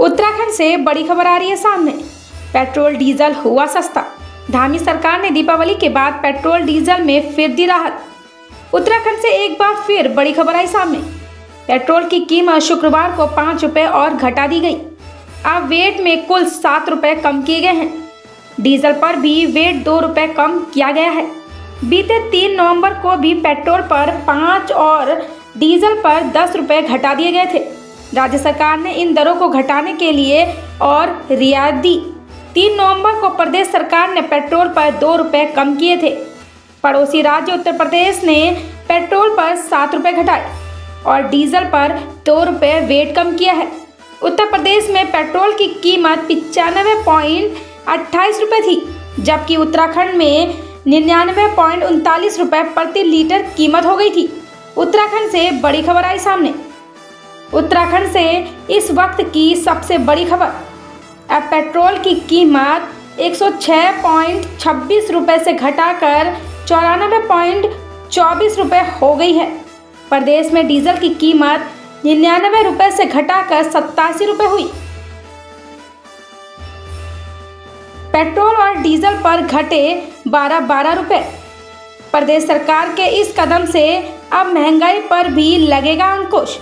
उत्तराखंड से बड़ी खबर आ रही है सामने। पेट्रोल, डीजल हुआ सस्ता। धामी सरकार ने दीपावली के बाद पेट्रोल, डीजल में फिर दी राहत। उत्तराखंड से एक बार फिर बड़ी खबर आई सामने। पेट्रोल की कीमत शुक्रवार को पाँच रुपये और घटा दी गई। अब वेट में कुल सात रुपये कम किए गए हैं। डीजल पर भी वेट दो रुपये कम किया गया है। बीते तीन नवंबर को भी पेट्रोल पर पाँच और डीजल पर दस रुपये घटा दिए गए थे। राज्य सरकार ने इन दरों को घटाने के लिए और रियायत दी तीन नवंबर को प्रदेश सरकार ने पेट्रोल पर दो रुपये कम किए थे। पड़ोसी राज्य उत्तर प्रदेश ने पेट्रोल पर सात रुपये घटाए और डीजल पर दो रुपये वेट कम किया है। उत्तर प्रदेश में पेट्रोल की कीमत पिचानवे पॉइंट अट्ठाईस रुपये थी, जबकि उत्तराखंड में निन्यानवे पॉइंट उनतालीस रुपये प्रति लीटर कीमत हो गई थी। उत्तराखंड से बड़ी खबर आई सामने। उत्तराखंड से इस वक्त की सबसे बड़ी खबर। अब पेट्रोल की कीमत 106.26 रुपए से घटाकर चौरानबे पॉइंट चौबीस हो गई है। प्रदेश में डीजल की कीमत निन्यानवे रुपये से घटाकर सत्तासी रुपये हुई। पेट्रोल और डीजल पर घटे बारह बारह रुपये प्रदेश सरकार के इस कदम से अब महँगाई पर भी लगेगा अंकुश।